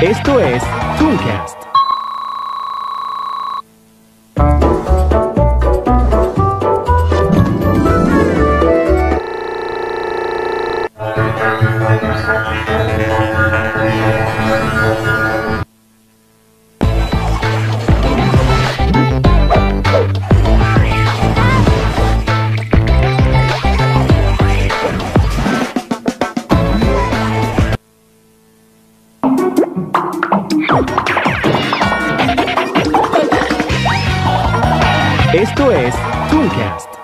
Esto es Tooncast. Esto es Tooncast.